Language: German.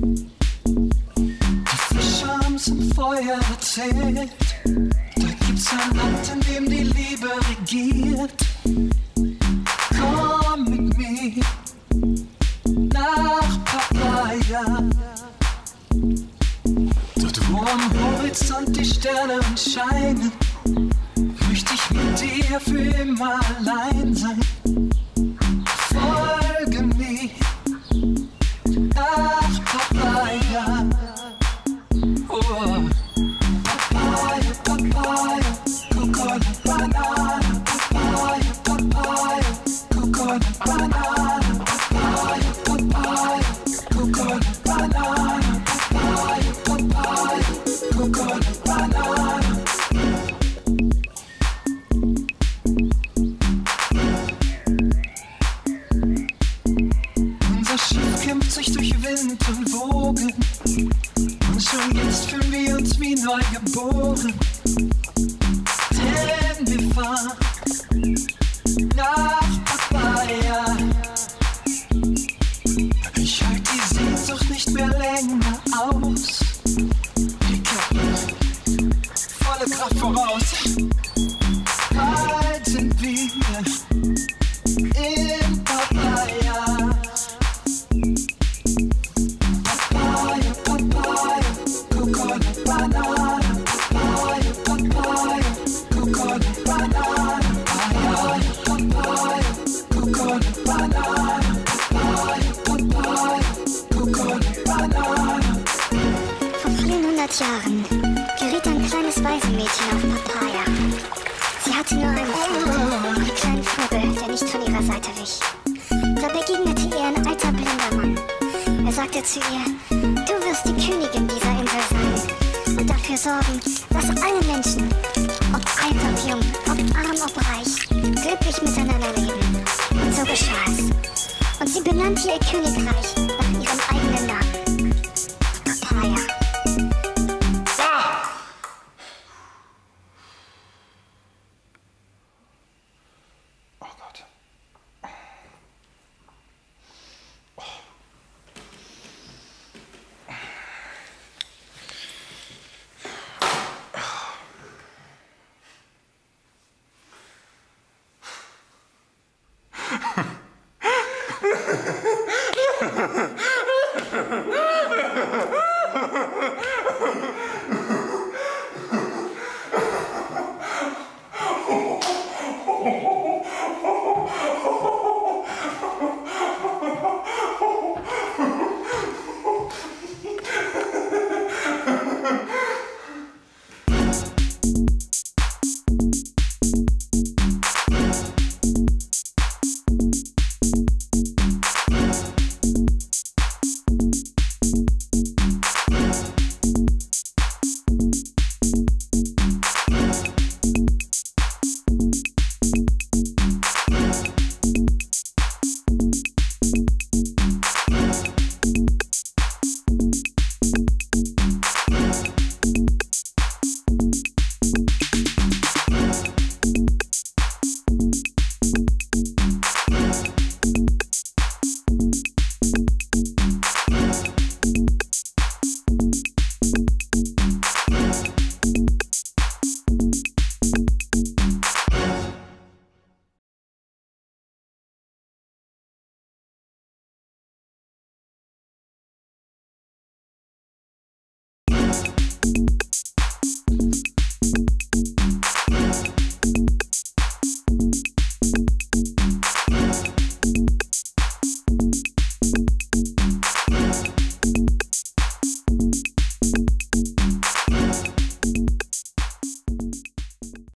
Die Fische haben's Feuer erzählt. Da gibt's ein Land, in dem die Liebe regiert. Komm mit mir nach Papaya. Dort, wo am Horizont die Sterne scheinen, möchte ich mit dir für immer allein sein. seems like I'm born. Geriet ein kleines Waisenmädchen auf Papaya. Sie hatte nur einen Freund, einen kleinen Vogel, der nicht von ihrer Seite wich. Da begegnete ihr ein alter blinder Mann. Er sagte zu ihr, du wirst die Königin dieser Insel sein und dafür sorgen, dass alle Menschen, ob alt ob jung, ob arm ob reich, glücklich miteinander leben. Und so geschah es. Und sie benannte ihr Königreich